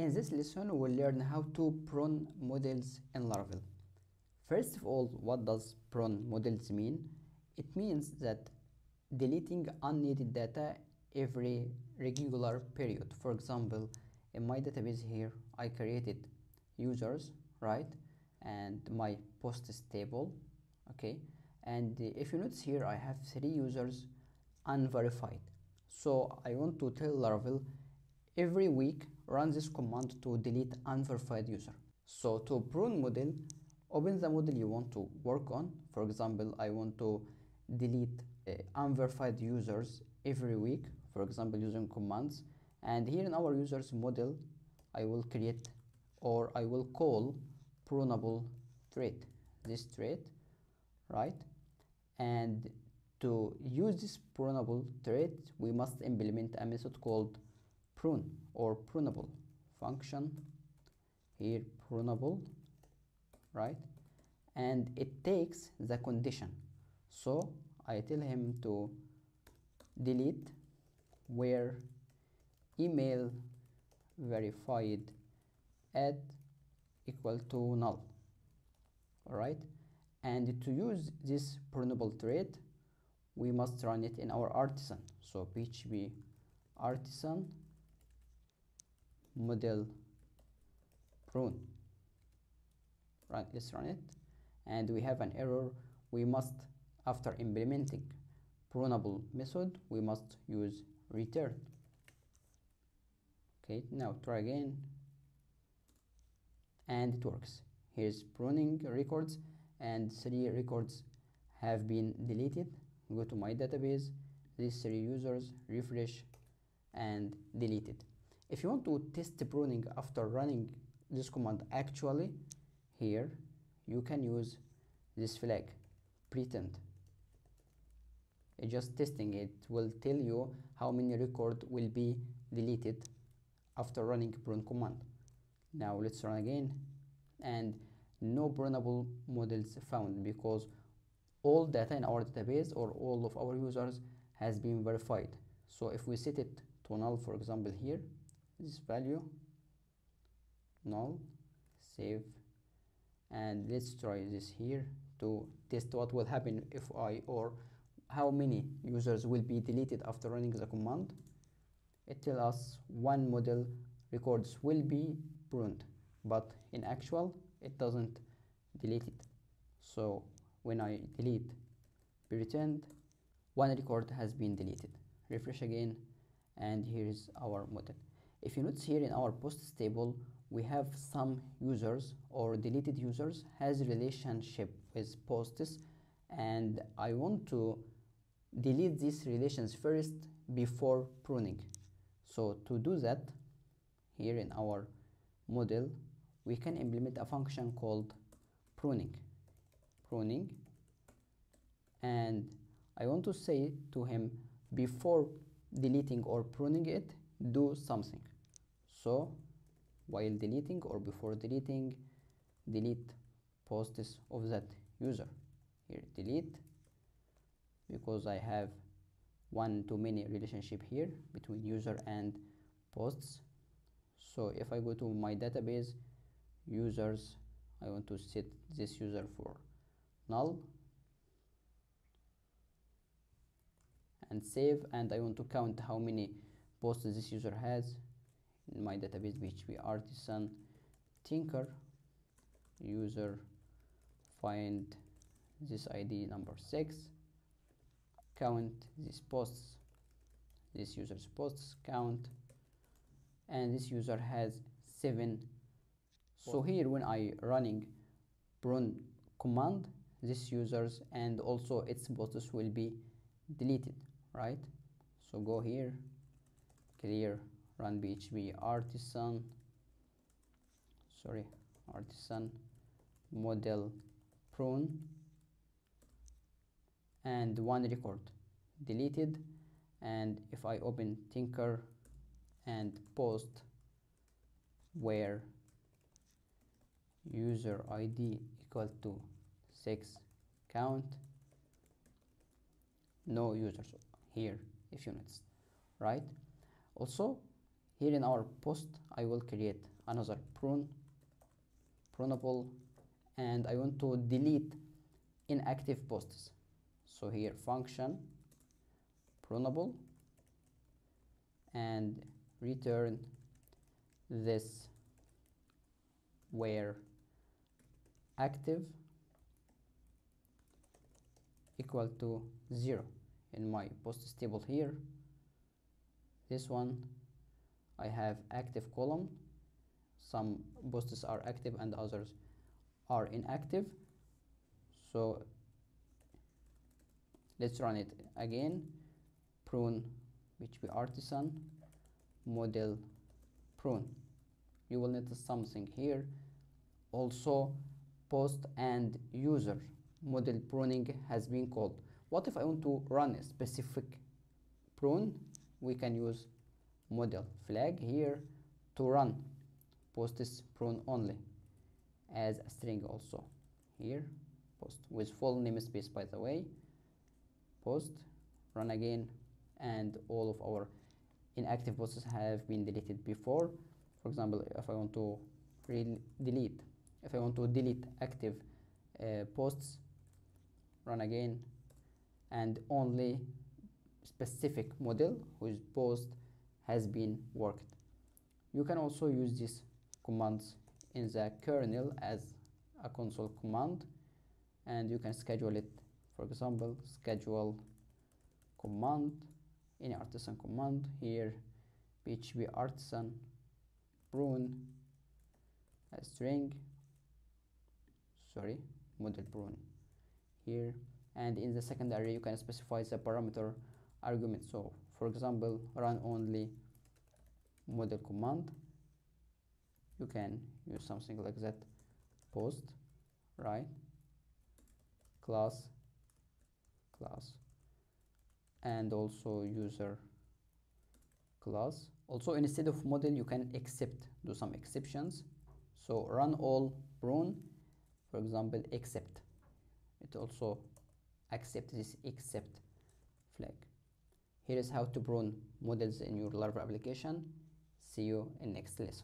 In this lesson, we'll learn how to prune models in Laravel. First of all, what does prune models mean? It means that deleting unneeded data every regular period. For example, in my database here, I created users, right? And my posts table, okay? And if you notice here, I have three users unverified. So I want to tell Laravel every week run this command to delete unverified user. So to prune model, open the model you want to work on. For example, I want to delete uh, unverified users every week, for example, using commands. And here in our users model, I will create or I will call prunable trait, this trait, right? And to use this prunable trait, we must implement a method called prune or prunable function. Here prunable right? And it takes the condition. So I tell him to delete where email verified at equal to null. Alright and to use this prunable trait we must run it in our artisan. So php artisan model prune right let's run it. And we have an error. We must after implementing prunable method we must use return. Okay now try again. And it works. Here's pruning records and three records have been deleted. Go to my database these three users refresh and delete it if you want to test the pruning after running this command actually here you can use this flag pretend. Just testing. It will tell you how many record will be deleted after running prune command. Now let's run again. And no prunable models found because all data in our database or all of our users has been verified. So if we set it to null for example here this value null save and let's try this here to test what will happen if I or how many users will be deleted after running the command. It tells us one model records will be pruned but in actual it doesn't delete it. So when I delete be returned one record has been deleted. Refresh again and here is our model if you notice here in our posts table we have some users or deleted users has relationship with posts. And I want to delete these relations first before pruning. So to do that here in our model we can implement a function called pruning. Pruning. And I want to say to him before deleting or pruning it do something so while deleting or before deleting delete posts of that user. Here delete because I have one to many relationship here between user and posts. So if I go to my database users I want to set this user for null. And save and I want to count how many posts this user has in my database php artisan tinker user find this id number 6 count these posts this user's posts count and this user has 7 so here when i running prune command this users and also its posts will be deleted right? So go here clear run php artisan. Sorry artisan model prune. And one record. Deleted. And if I open tinker and post where user id equal to 6 count. No users here if notice right? Also here in our post I will create another prune prunable and I want to delete inactive posts. So here function prunable and return this where active equal to 0 in my post table here this one I have active column. Some posts are active and others are inactive. So let's run it again. Prune PHP artisan. Model prune. You will notice something here. Also post and user. Model pruning has been called. What if I want to run a specific prune? We can use model flag here to run post is prune only as a string also. Here post with full namespace by the way. Post run again and all of our inactive posts have been deleted before. For example if I want to delete if I want to delete active uh, posts run again and only specific model whose post has been worked. You can also use these commands in the kernel as a console command and you can schedule it. For example schedule command any artisan command here php artisan prune a string sorry model prune here. And in the second array you can specify the parameter argument. So for example run only model command. You can use something like that. Post right class class and also user class. Also instead of model you can accept do some exceptions. So run all prune for example except it also accept this except flag. Here is how to prune models in your Laravel application see you in next lessons